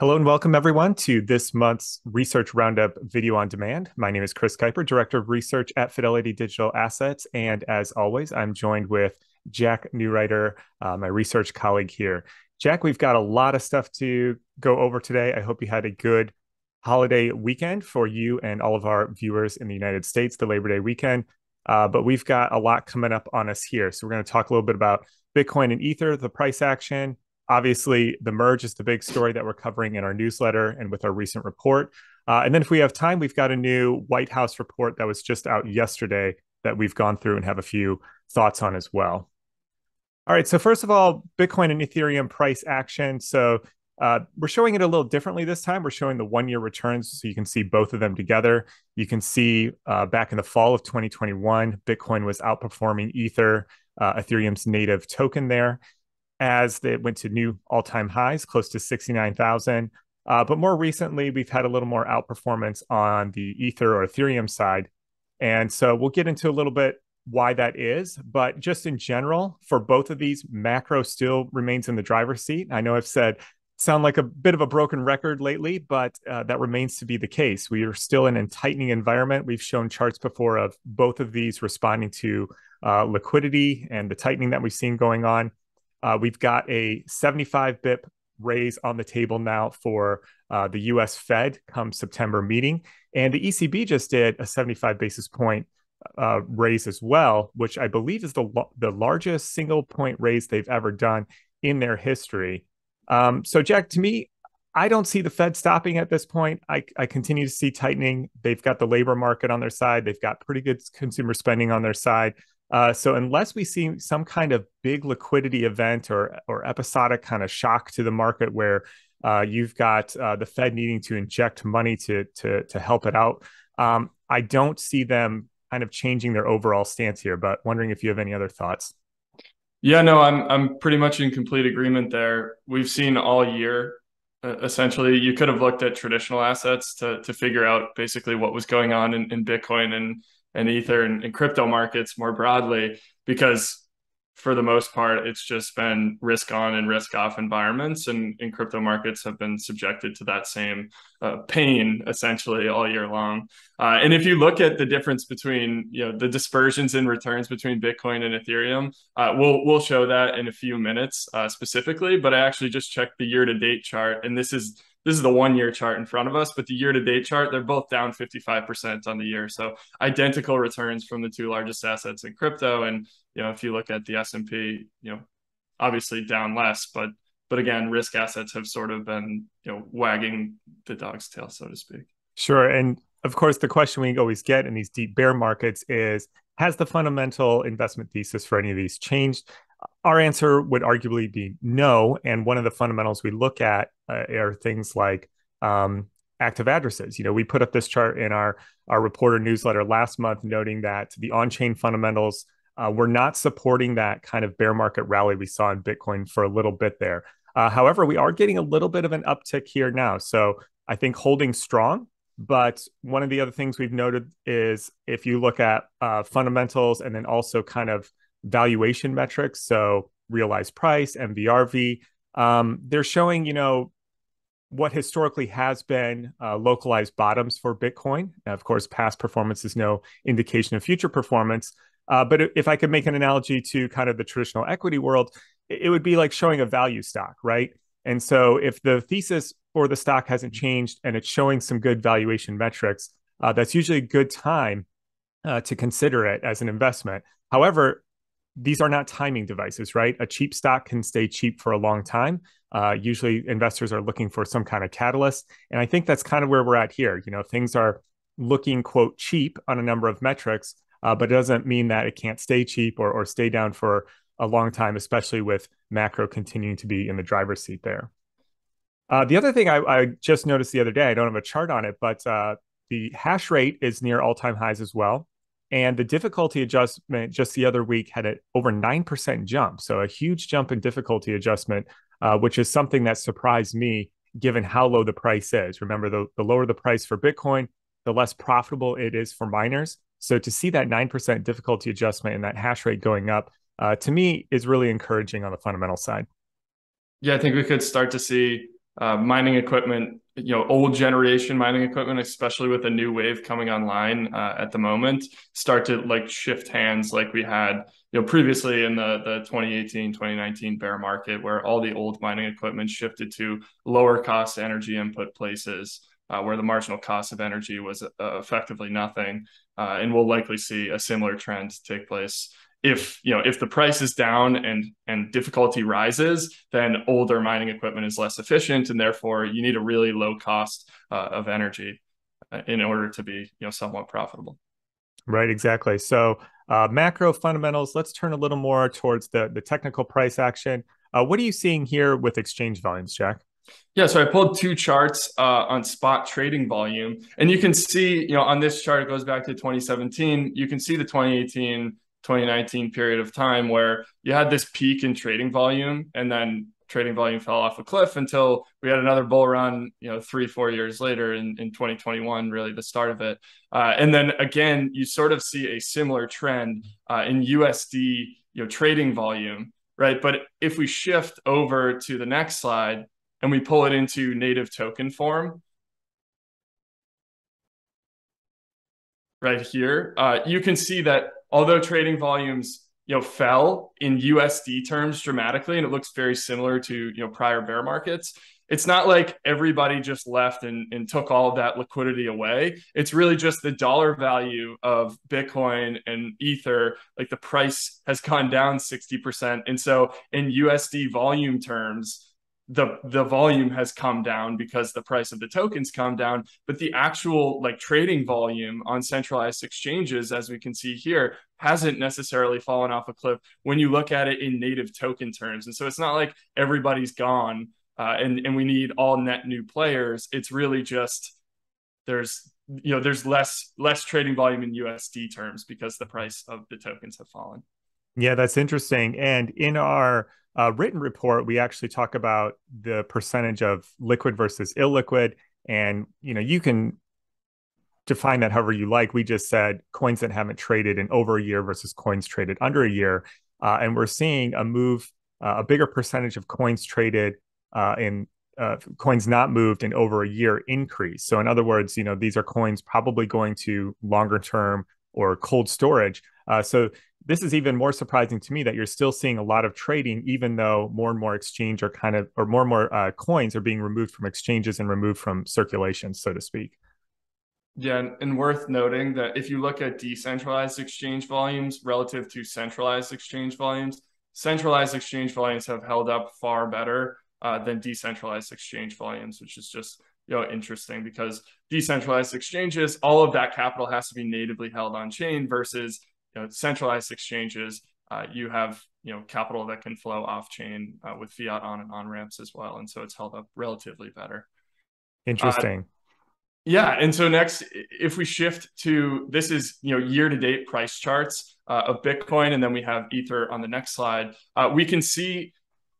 Hello and welcome everyone to this month's Research Roundup video on demand. My name is Chris Kuiper, Director of Research at Fidelity Digital Assets. And as always, I'm joined with Jack Neureuter, uh, my research colleague here. Jack, we've got a lot of stuff to go over today. I hope you had a good holiday weekend for you and all of our viewers in the United States, the Labor Day weekend. Uh, but we've got a lot coming up on us here. So we're going to talk a little bit about Bitcoin and Ether, the price action, Obviously, the merge is the big story that we're covering in our newsletter and with our recent report. Uh, and then, if we have time, we've got a new White House report that was just out yesterday that we've gone through and have a few thoughts on as well. All right. So, first of all, Bitcoin and Ethereum price action. So, uh, we're showing it a little differently this time. We're showing the one year returns so you can see both of them together. You can see uh, back in the fall of 2021, Bitcoin was outperforming Ether, uh, Ethereum's native token there as they went to new all-time highs, close to 69,000. Uh, but more recently, we've had a little more outperformance on the Ether or Ethereum side. And so we'll get into a little bit why that is. But just in general, for both of these, macro still remains in the driver's seat. I know I've said sound like a bit of a broken record lately, but uh, that remains to be the case. We are still in a tightening environment. We've shown charts before of both of these responding to uh, liquidity and the tightening that we've seen going on. Uh, we've got a 75 bip raise on the table now for uh, the US Fed come September meeting. And the ECB just did a 75 basis point uh, raise as well, which I believe is the, the largest single point raise they've ever done in their history. Um, so, Jack, to me, I don't see the Fed stopping at this point. I, I continue to see tightening. They've got the labor market on their side. They've got pretty good consumer spending on their side. Uh, so unless we see some kind of big liquidity event or or episodic kind of shock to the market where uh, you've got uh, the Fed needing to inject money to to to help it out, um, I don't see them kind of changing their overall stance here. But wondering if you have any other thoughts. Yeah, no, I'm I'm pretty much in complete agreement there. We've seen all year essentially you could have looked at traditional assets to to figure out basically what was going on in, in Bitcoin and and ether and, and crypto markets more broadly because for the most part, it's just been risk on and risk off environments, and, and crypto markets have been subjected to that same uh, pain essentially all year long. Uh, and if you look at the difference between you know the dispersions in returns between Bitcoin and Ethereum, uh, we'll we'll show that in a few minutes uh, specifically. But I actually just checked the year to date chart, and this is this is the one year chart in front of us, but the year to date chart, they're both down 55% on the year. So identical returns from the two largest assets in crypto. And, you know, if you look at the S&P, you know, obviously down less, but, but again, risk assets have sort of been, you know, wagging the dog's tail, so to speak. Sure. And of course, the question we always get in these deep bear markets is, has the fundamental investment thesis for any of these changed? Our answer would arguably be no. And one of the fundamentals we look at uh, are things like um, active addresses. You know, we put up this chart in our our reporter newsletter last month, noting that the on-chain fundamentals uh, were not supporting that kind of bear market rally we saw in Bitcoin for a little bit there. Uh, however, we are getting a little bit of an uptick here now, so I think holding strong. But one of the other things we've noted is if you look at uh, fundamentals and then also kind of valuation metrics, so realized price, MVRV, um, they're showing, you know, what historically has been uh, localized bottoms for Bitcoin. Now, of course, past performance is no indication of future performance. Uh, but if I could make an analogy to kind of the traditional equity world, it would be like showing a value stock, right? And so if the thesis for the stock hasn't changed and it's showing some good valuation metrics, uh, that's usually a good time uh, to consider it as an investment. However, these are not timing devices, right? A cheap stock can stay cheap for a long time. Uh, usually, investors are looking for some kind of catalyst, and I think that's kind of where we're at here. You know, things are looking quote cheap on a number of metrics, uh, but it doesn't mean that it can't stay cheap or or stay down for a long time, especially with macro continuing to be in the driver's seat there. Uh, the other thing I, I, just noticed the other day, I don't have a chart on it, but uh, the hash rate is near all time highs as well. And the difficulty adjustment just the other week had an over 9% jump. So a huge jump in difficulty adjustment, uh, which is something that surprised me given how low the price is. Remember, the, the lower the price for Bitcoin, the less profitable it is for miners. So to see that 9% difficulty adjustment and that hash rate going up, uh, to me, is really encouraging on the fundamental side. Yeah, I think we could start to see uh, mining equipment, you know, old generation mining equipment, especially with a new wave coming online uh, at the moment, start to like shift hands like we had, you know, previously in the the 2018 2019 bear market, where all the old mining equipment shifted to lower cost energy input places. Uh, where the marginal cost of energy was uh, effectively nothing, uh, and we'll likely see a similar trend take place if you know if the price is down and and difficulty rises then older mining equipment is less efficient and therefore you need a really low cost uh, of energy uh, in order to be you know somewhat profitable. Right exactly. So uh, macro fundamentals let's turn a little more towards the the technical price action. Uh, what are you seeing here with exchange volumes jack? Yeah, so I pulled two charts uh, on spot trading volume, and you can see, you know, on this chart it goes back to 2017. You can see the 2018 2019 period of time where you had this peak in trading volume and then trading volume fell off a cliff until we had another bull run, you know, three, four years later in, in 2021, really the start of it. Uh, and then again, you sort of see a similar trend uh, in USD, you know, trading volume, right? But if we shift over to the next slide and we pull it into native token form, right here, uh, you can see that although trading volumes you know fell in USD terms dramatically, and it looks very similar to you know prior bear markets. It's not like everybody just left and, and took all of that liquidity away. It's really just the dollar value of Bitcoin and Ether, like the price has gone down 60%. And so in USD volume terms, the the volume has come down because the price of the tokens come down but the actual like trading volume on centralized exchanges as we can see here hasn't necessarily fallen off a cliff when you look at it in native token terms. And so it's not like everybody's gone uh, and and we need all net new players. It's really just there's you know there's less less trading volume in USD terms because the price of the tokens have fallen. Yeah that's interesting. And in our uh, written report, we actually talk about the percentage of liquid versus illiquid, and you know you can define that however you like. We just said coins that haven't traded in over a year versus coins traded under a year, uh, and we're seeing a move, uh, a bigger percentage of coins traded uh, in uh, coins not moved in over a year increase. So in other words, you know these are coins probably going to longer term or cold storage. Uh, so this is even more surprising to me that you're still seeing a lot of trading, even though more and more exchange are kind of, or more and more uh, coins are being removed from exchanges and removed from circulation, so to speak. Yeah, and worth noting that if you look at decentralized exchange volumes relative to centralized exchange volumes, centralized exchange volumes have held up far better uh, than decentralized exchange volumes, which is just you know interesting because decentralized exchanges, all of that capital has to be natively held on chain versus you know, centralized exchanges, uh, you have you know capital that can flow off chain uh, with fiat on and on ramps as well, and so it's held up relatively better. Interesting. Uh, yeah, and so next, if we shift to this is you know year to date price charts uh, of Bitcoin, and then we have Ether on the next slide. Uh, we can see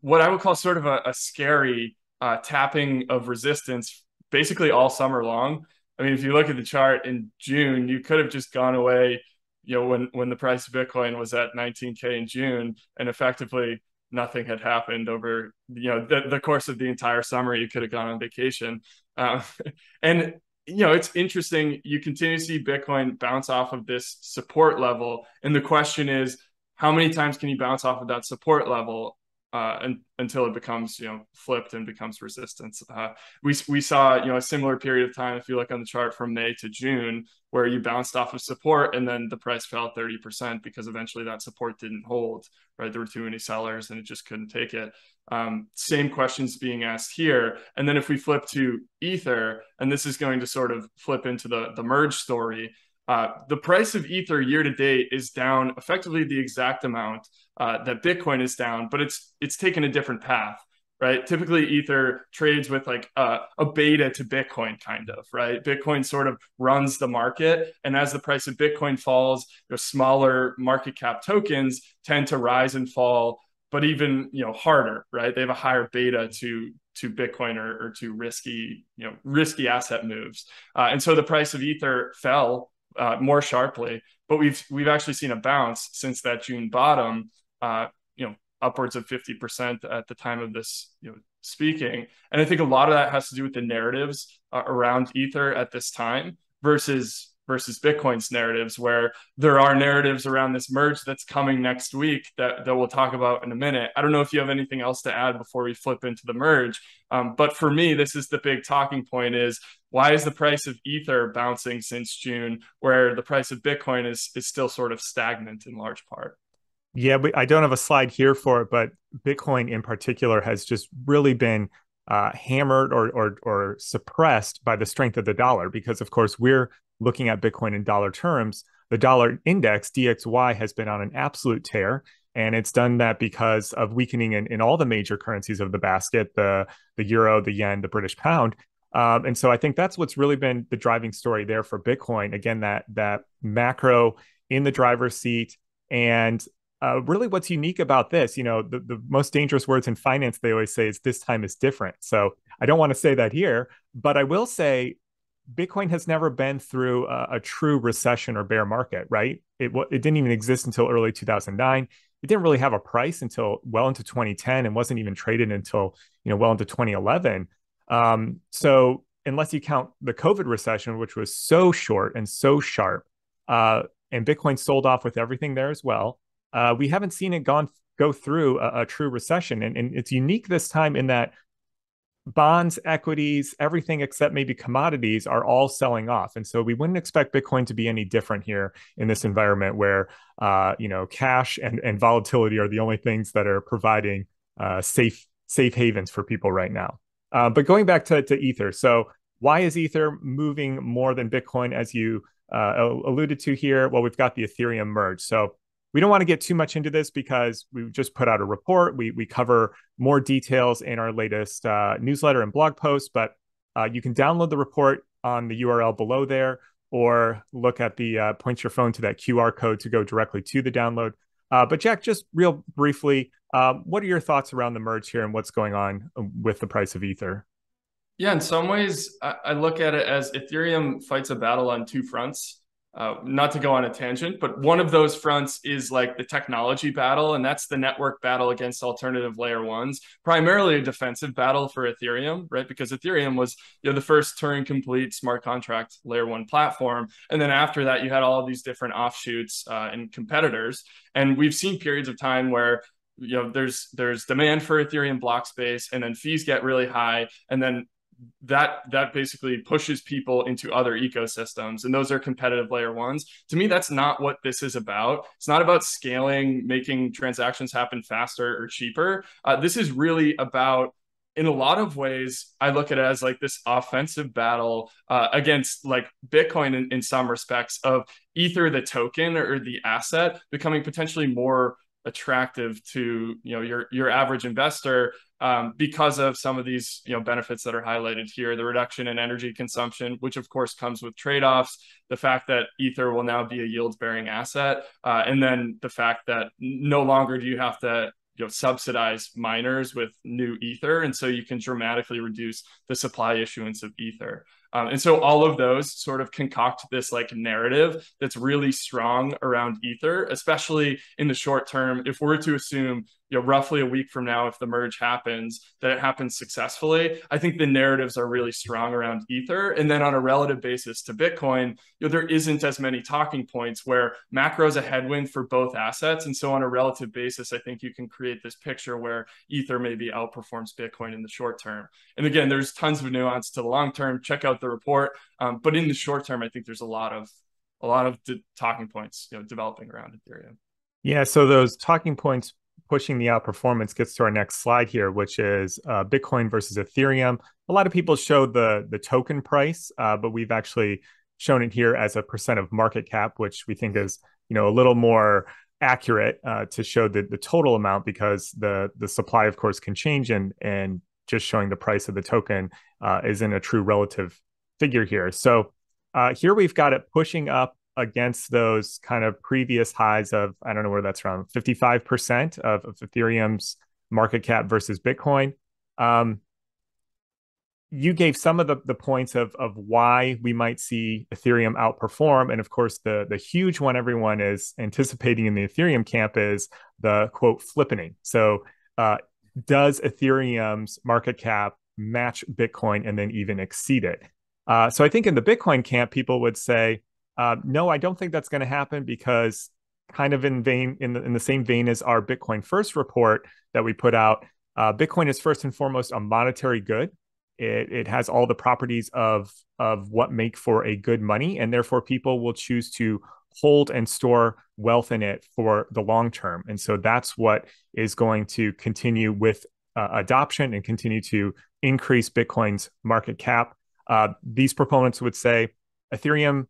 what I would call sort of a, a scary uh, tapping of resistance, basically all summer long. I mean, if you look at the chart in June, you could have just gone away you know when when the price of bitcoin was at 19k in june and effectively nothing had happened over you know the, the course of the entire summer you could have gone on vacation. Uh, and you know it's interesting you continue to see bitcoin bounce off of this support level and the question is how many times can you bounce off of that support level uh, and, until it becomes you know flipped and becomes resistance. Uh, we we saw you know a similar period of time if you look on the chart from May to June where you bounced off of support and then the price fell 30% because eventually that support didn't hold right? There were too many sellers and it just couldn't take it. Um, same questions being asked here. And then if we flip to ether and this is going to sort of flip into the the merge story uh, the price of Ether year to date is down effectively the exact amount uh, that Bitcoin is down, but it's it's taken a different path, right? Typically, Ether trades with like a, a beta to Bitcoin, kind of, right? Bitcoin sort of runs the market, and as the price of Bitcoin falls, the smaller market cap tokens tend to rise and fall, but even you know harder, right? They have a higher beta to to Bitcoin or, or to risky, you know, risky asset moves, uh, and so the price of Ether fell uh, more sharply. But we've we've actually seen a bounce since that June bottom. Uh, you know, upwards of fifty percent at the time of this you know speaking. And I think a lot of that has to do with the narratives uh, around Ether at this time versus versus Bitcoin's narratives, where there are narratives around this merge that's coming next week that, that we'll talk about in a minute. I don't know if you have anything else to add before we flip into the merge. Um, but for me, this is the big talking point is why is the price of Ether bouncing since June, where the price of Bitcoin is, is still sort of stagnant in large part? Yeah, I don't have a slide here for it, but Bitcoin in particular has just really been uh, hammered or, or, or suppressed by the strength of the dollar because, of course, we're looking at Bitcoin in dollar terms, the dollar index DXY has been on an absolute tear. And it's done that because of weakening in, in all the major currencies of the basket, the, the euro, the yen, the British pound. Um, and so I think that's what's really been the driving story there for Bitcoin. Again, that that macro in the driver's seat. And uh, really what's unique about this, you know, the, the most dangerous words in finance, they always say is this time is different. So I don't want to say that here, but I will say Bitcoin has never been through a, a, true recession or bear market, right? It it didn't even exist until early 2009. It didn't really have a price until well into 2010 and wasn't even traded until you know well into 2011. Um, so unless you count the COVID recession, which was so short and so sharp, uh, and Bitcoin sold off with everything there as well, uh, we haven't seen it gone go through a, a true recession. And, and it's unique this time in that bonds, equities, everything except maybe commodities are all selling off. And so we wouldn't expect Bitcoin to be any different here in this environment where, uh, you know, cash and, and volatility are the only things that are providing uh, safe safe havens for people right now. Uh, but going back to, to Ether, so why is Ether moving more than Bitcoin, as you uh, alluded to here? Well, we've got the Ethereum merge. So we don't want to get too much into this because we just put out a report. We we cover more details in our latest uh, newsletter and blog post, but uh, you can download the report on the URL below there, or look at the uh, point your phone to that QR code to go directly to the download. Uh, but Jack, just real briefly, um, what are your thoughts around the merge here and what's going on um, with the price of Ether? Yeah, in some ways, I look at it as Ethereum fights a battle on two fronts uh, not to go on a tangent, but one of those fronts is like the technology battle, and that's the network battle against alternative layer ones, primarily a defensive battle for Ethereum, right? Because Ethereum was you know the first Turing complete smart contract layer one platform, and then after that you had all these different offshoots uh, and competitors, and we've seen periods of time where you know there's there's demand for ethereum block space and then fees get really high and then that that basically pushes people into other ecosystems. And those are competitive layer ones. To me that's not what this is about. It's not about scaling making transactions happen faster or cheaper. Uh, this is really about in a lot of ways i look at it as like this offensive battle uh, against like bitcoin in, in some respects of ether the token or the asset becoming potentially more attractive to you know your your average investor um, because of some of these you know benefits that are highlighted here the reduction in energy consumption which of course comes with trade-offs the fact that ether will now be a yield bearing asset uh, and then the fact that no longer do you have to you know subsidize miners with new ether and so you can dramatically reduce the supply issuance of ether um, and so all of those sort of concoct this like narrative that's really strong around Ether, especially in the short term. If we're to assume you know roughly a week from now if the merge happens that it happens successfully i think the narratives are really strong around ether. And then on a relative basis to bitcoin you know there isn't as many talking points where macro is a headwind for both assets. And so on a relative basis i think you can create this picture where ether maybe outperforms bitcoin in the short term. And again there's tons of nuance to the long term. Check out the report. Um, but in the short term i think there's a lot of a lot of talking points you know developing around ethereum. Yeah so those talking points pushing the outperformance gets to our next slide here, which is uh, Bitcoin versus Ethereum. A lot of people show the the token price, uh, but we've actually shown it here as a percent of market cap, which we think is you know a little more accurate uh, to show the the total amount because the the supply, of course, can change and and just showing the price of the token uh, is in a true relative figure here. So uh, here we've got it pushing up against those kind of previous highs of I don't know where that's from 55% of, of Ethereum's market cap versus Bitcoin. Um, you gave some of the, the points of, of why we might see Ethereum outperform. And of course, the, the huge one everyone is anticipating in the Ethereum camp is the quote flippening. So uh, does Ethereum's market cap match Bitcoin and then even exceed it? Uh, so I think in the Bitcoin camp, people would say, uh, no, I don't think that's going to happen because kind of in vein in the, in the same vein as our Bitcoin First report that we put out, uh, Bitcoin is first and foremost a monetary good. It, it has all the properties of of what make for a good money, and therefore people will choose to hold and store wealth in it for the long term. And so that's what is going to continue with uh, adoption and continue to increase Bitcoin's market cap. Uh, these proponents would say Ethereum,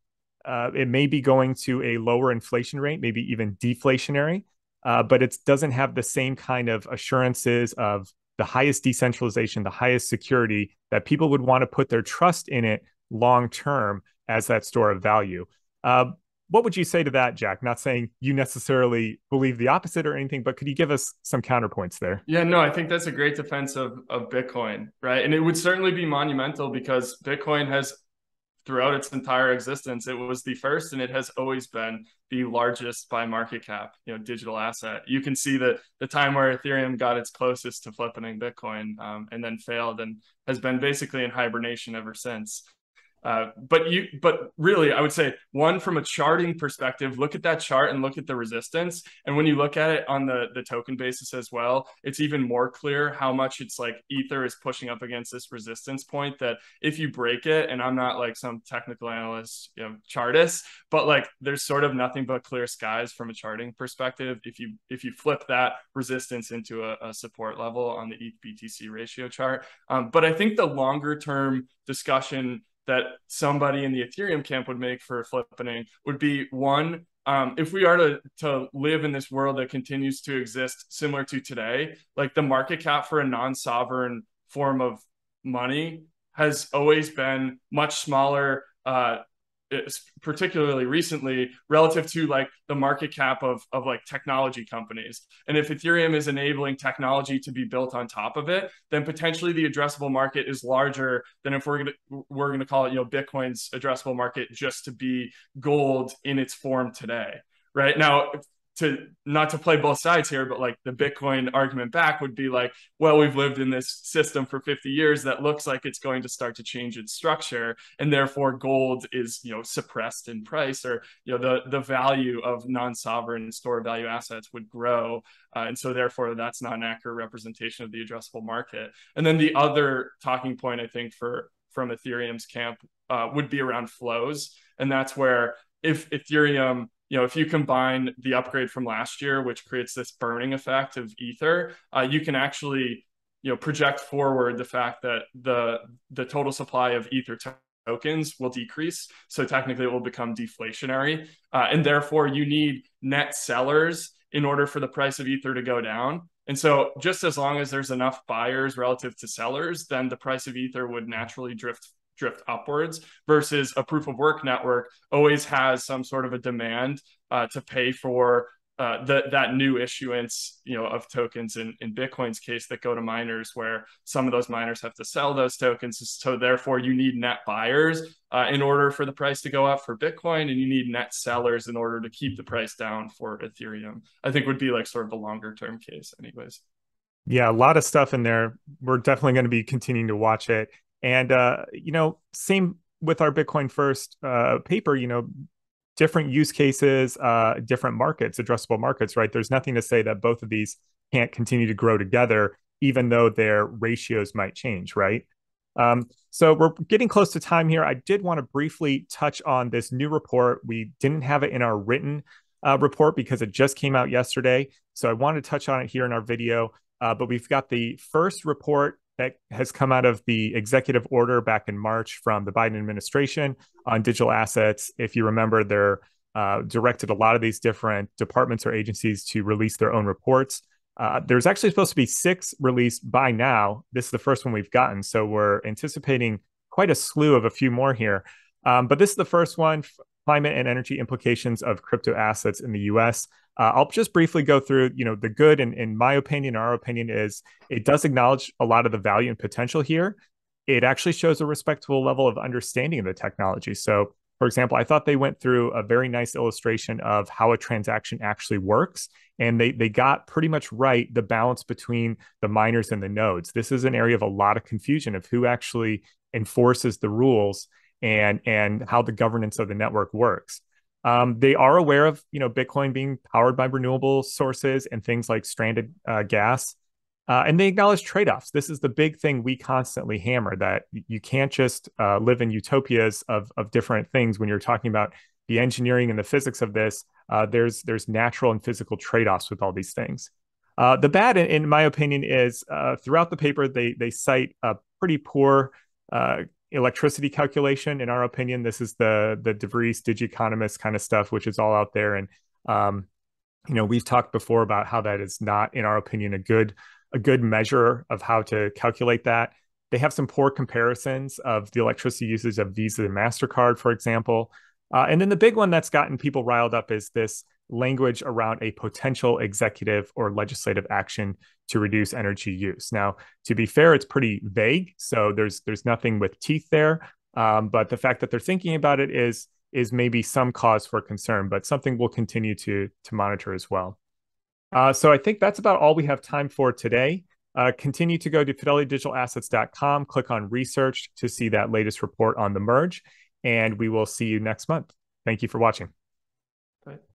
uh, it may be going to a lower inflation rate, maybe even deflationary, uh, but it doesn't have the same kind of assurances of the highest decentralization, the highest security that people would want to put their trust in it long term as that store of value. Uh, what would you say to that, Jack? Not saying you necessarily believe the opposite or anything, but could you give us some counterpoints there? Yeah, no, I think that's a great defense of, of Bitcoin, right? And it would certainly be monumental because Bitcoin has, throughout its entire existence, it was the first and it has always been the largest by market cap, you know, digital asset. You can see that the time where Ethereum got its closest to flipping Bitcoin um, and then failed and has been basically in hibernation ever since. Uh, but you, but really, I would say one from a charting perspective, look at that chart and look at the resistance. And when you look at it on the the token basis as well, it's even more clear how much it's like Ether is pushing up against this resistance point. That if you break it, and I'm not like some technical analyst, you know, chartist, but like there's sort of nothing but clear skies from a charting perspective. If you if you flip that resistance into a, a support level on the ETH BTC ratio chart, um, but I think the longer term discussion that somebody in the Ethereum camp would make for flippening would be one, um, if we are to, to live in this world that continues to exist similar to today, like the market cap for a non sovereign form of money has always been much smaller uh, Uh, particularly recently relative to like the market cap of of like technology companies. And if ethereum is enabling technology to be built on top of it then potentially the addressable market is larger than if we're going to we're going to call it you know bitcoin's addressable market just to be gold in its form today right? Now to not to play both sides here, but like the Bitcoin argument back would be like, well, we've lived in this system for 50 years that looks like it's going to start to change its structure, and therefore gold is you know suppressed in price, or you know the the value of non-sovereign store value assets would grow, uh, and so therefore that's not an accurate representation of the addressable market. And then the other talking point I think for from Ethereum's camp uh, would be around flows, and that's where if Ethereum you know, if you combine the upgrade from last year, which creates this burning effect of ether, uh, you can actually, you know, project forward the fact that the the total supply of ether tokens will decrease. So technically, it will become deflationary, uh, and therefore you need net sellers in order for the price of ether to go down. And so, just as long as there's enough buyers relative to sellers, then the price of ether would naturally drift drift upwards versus a proof of work network always has some sort of a demand uh, to pay for uh, the, that new issuance, you know, of tokens in, in Bitcoin's case that go to miners, where some of those miners have to sell those tokens. So therefore, you need net buyers uh, in order for the price to go up for Bitcoin, and you need net sellers in order to keep the price down for Ethereum. I think would be like sort of a longer term case, anyways. Yeah, a lot of stuff in there. We're definitely going to be continuing to watch it. And uh, you know, same with our Bitcoin first uh, paper. You know, different use cases, uh, different markets, addressable markets. Right? There's nothing to say that both of these can't continue to grow together, even though their ratios might change. Right? Um, so we're getting close to time here. I did want to briefly touch on this new report. We didn't have it in our written uh, report because it just came out yesterday. So I wanted to touch on it here in our video. Uh, but we've got the first report that has come out of the executive order back in March from the Biden administration on digital assets. If you remember, they're uh, directed a lot of these different departments or agencies to release their own reports. Uh, there's actually supposed to be six released by now. This is the first one we've gotten. So we're anticipating quite a slew of a few more here. Um, but this is the first one climate and energy implications of crypto assets in the US. Uh, I'll just briefly go through, you know, the good and in my opinion, our opinion is it does acknowledge a lot of the value and potential here. It actually shows a respectable level of understanding of the technology. So for example, I thought they went through a very nice illustration of how a transaction actually works. And they, they got pretty much right the balance between the miners and the nodes. This is an area of a lot of confusion of who actually enforces the rules and, and how the governance of the network works. Um, they are aware of you know Bitcoin being powered by renewable sources and things like stranded uh, gas. Uh, and they acknowledge trade-offs. This is the big thing we constantly hammer that you can't just uh, live in utopias of of different things when you're talking about the engineering and the physics of this. Uh, there's there's natural and physical trade-offs with all these things. Uh, the bad, in, in, my opinion, is uh, throughout the paper they they cite a pretty poor electricity calculation. In our opinion, this is the the DeVries Digiconomist kind of stuff, which is all out there. And um, you know, we've talked before about how that is not, in our opinion, a good a good measure of how to calculate that. They have some poor comparisons of the electricity usage of Visa and Mastercard, for example. Uh, and then the big one that's gotten people riled up is this language around a potential executive or legislative action to reduce energy use. Now, to be fair, it's pretty vague, so there's there's nothing with teeth there. Um, but the fact that they're thinking about it is is maybe some cause for concern, but something we'll continue to to monitor as well. Uh, so I think that's about all we have time for today. Uh, continue to go to fidelitydigitalassets.com, click on research to see that latest report on the merge, and we will see you next month. Thank you for watching.